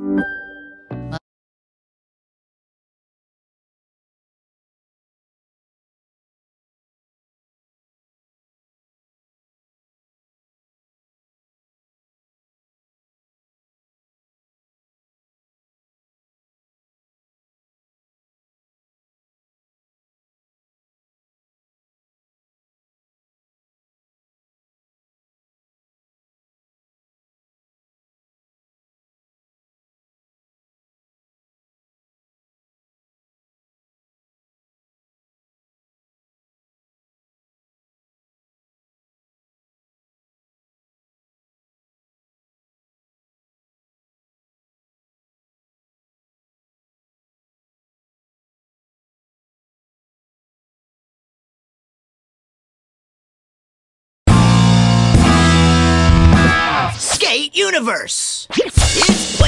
you. Universe. It's.